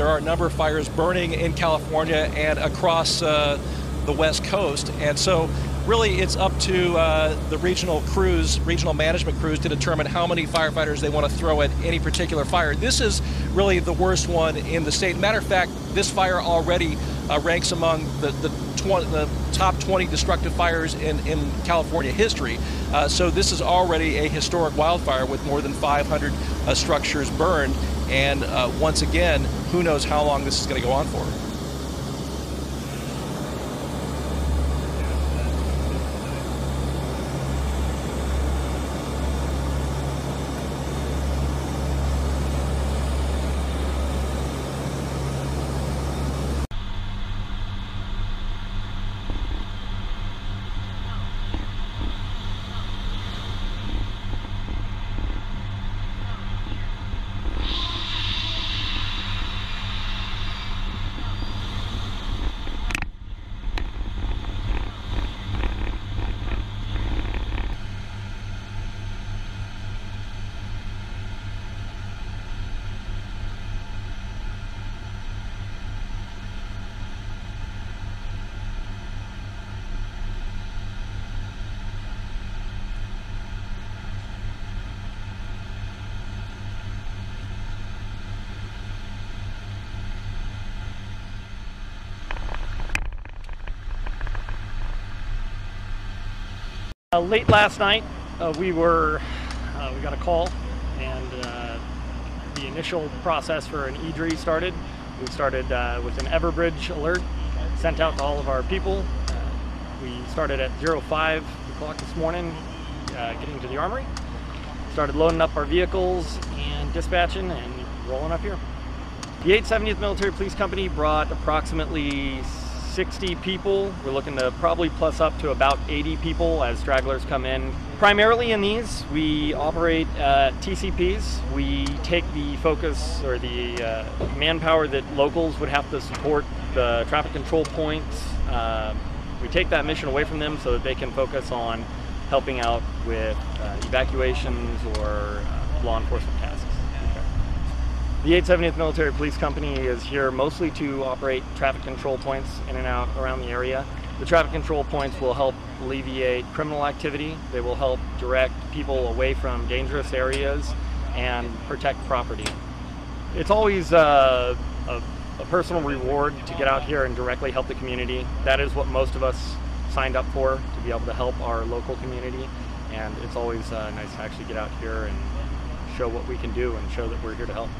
there are a number of fires burning in California and across uh, the West Coast. And so, really, it's up to uh, the regional crews, regional management crews, to determine how many firefighters they want to throw at any particular fire. This is really the worst one in the state. Matter of fact, this fire already uh, ranks among the, the, 20, the, top 20 destructive fires in, in California history. Uh, so this is already a historic wildfire with more than 500 uh, structures burned. And uh, once again, who knows how long this is going to go on for. Uh, late last night, uh, we were uh, we got a call, and uh, the initial process for an EDRI started. We started uh, with an Everbridge alert sent out to all of our people. Uh, we started at 05 o'clock this morning, getting to the armory. Started loading up our vehicles and dispatching and rolling up here. The 870th Military Police Company brought approximately 60 people. We're looking to probably plus up to about 80 people as stragglers come in. Primarily in these, we operate uh, TCPs. We take the focus or the uh, manpower that locals would have to support the traffic control points. Uh, we take that mission away from them so that they can focus on helping out with uh, evacuations or uh, law enforcement tasks. The 870th Military Police Company is here mostly to operate traffic control points in and out around the area. The traffic control points will help alleviate criminal activity. They will help direct people away from dangerous areas and protect property. It's always uh, a, a personal reward to get out here and directly help the community. That is what most of us signed up for, to be able to help our local community. And it's always uh, nice to actually get out here and show what we can do and show that we're here to help.